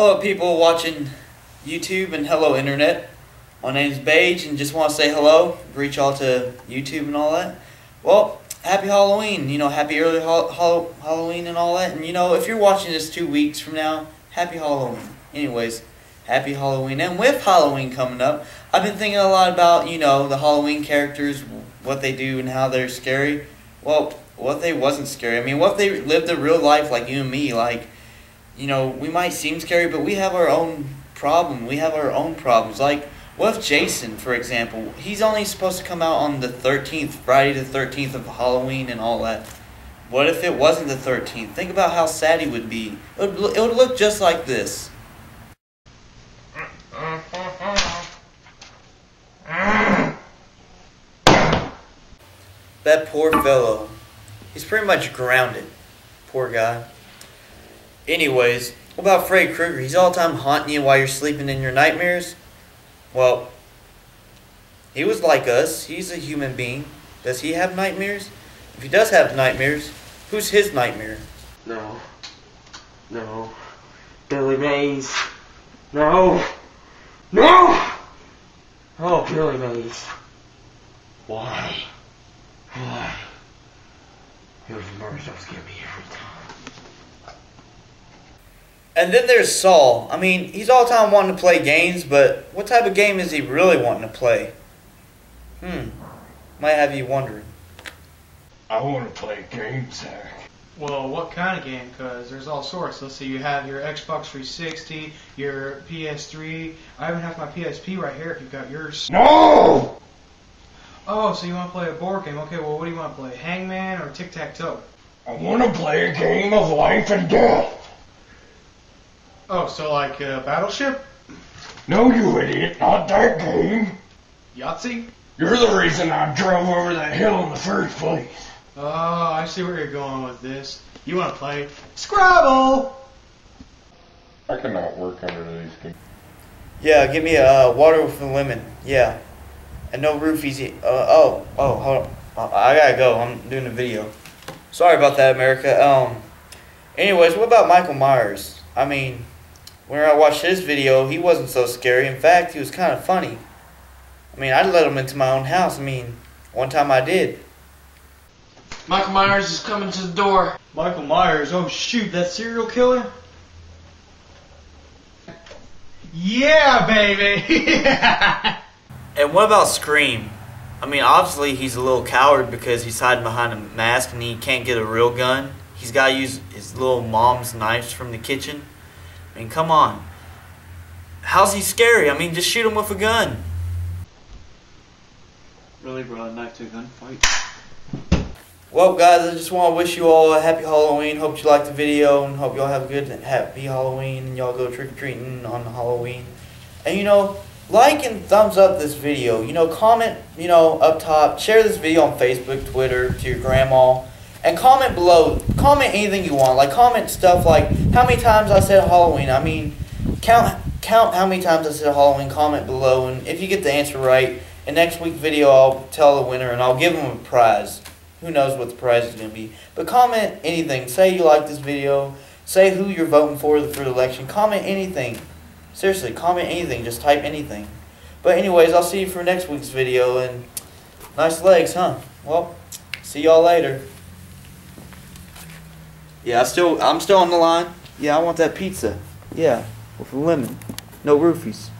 Hello, people watching YouTube and hello, Internet. My name's Bage and just want to say hello, reach y'all to YouTube and all that. Well, happy Halloween, you know, happy early ha- ha- Halloween and all that. And you know, if you're watching this two weeks from now, happy Halloween. Anyways, happy Halloween. And with Halloween coming up, I've been thinking a lot about, you know, the Halloween characters, what they do and how they're scary. Well, what if they wasn't scary? I mean, what if they lived a real life like you and me? Like, you know, we might seem scary, but we have our own problem. We have our own problems. Like, what if Jason, for example, he's only supposed to come out on the 13th, Friday the 13th of Halloween and all that. What if it wasn't the 13th? Think about how sad he would be. It would, it would look just like this. That poor fellow. He's pretty much grounded. Poor guy. Anyways, what about Freddy Krueger? He's all time haunting you while you're sleeping in your nightmares. Well, he was like us. He's a human being. Does he have nightmares? If he does have nightmares, who's his nightmare? No. No. Billy Mays. No. No! Oh, Billy Mays. Why? Why? Those commercials get me every time. And then there's Saw. I mean, he's all the time wanting to play games, but what type of game is he really wanting to play? Hmm. Might have you wondering. I want to play games, Zach. Well, what kind of game? Because there's all sorts. Let's see, you have your Xbox 360, your PS3. I even have my PSP right here if you've got yours. No! Oh, so you want to play a board game? Okay, well, what do you want to play? Hangman or Tic Tac Toe? I want to play a game of life and death. Oh, so like uh, Battleship? No, you idiot, not that game. Yahtzee? You're the reason I drove over that hill in the first place. Oh, I see where you're going with this. You want to play Scrabble? I cannot work under these conditions. Yeah, give me a uh, water with a lemon. Yeah. And no roofies. e- Uh, oh, oh, hold on. I gotta go. I'm doing a video. Sorry about that, America. Um. Anyways, what about Michael Myers? I mean, when I watched his video, he wasn't so scary. In fact, he was kind of funny. I mean, I'd let him into my own house. I mean, one time I did. Michael Myers is coming to the door. Michael Myers. Oh, shoot, that serial killer? Yeah, baby! And what about Scream? I mean, obviously he's a little coward because he's hiding behind a mask and he can't get a real gun. He's got to use his little mom's knives from the kitchen. I mean, come on. How's he scary? I mean, just shoot him with a gun. really brought a knife to a gunfight. Well, guys, I just want to wish you all a happy Halloween. Hope you liked the video and hope y'all have a good, happy Halloween and y'all go trick or treating on Halloween. And you know, like and thumbs up this video. You know, comment, you know, up top. Share this video on Facebook, Twitter, to your grandma. And comment below. Comment anything you want. Like, comment stuff like how many times I said Halloween. I mean, count count how many times I said Halloween. Comment below. And if you get the answer right, in next week's video, I'll tell the winner and I'll give them a prize. Who knows what the prize is going to be. But comment anything. Say you like this video. Say who you're voting for for the election. Comment anything. Seriously, comment anything. Just type anything. But anyways, I'll see you for next week's video. And nice legs, huh? Well, see y'all later. Yeah, I still, I'm still on the line. Yeah, I want that pizza. Yeah, with a lemon. No roofies.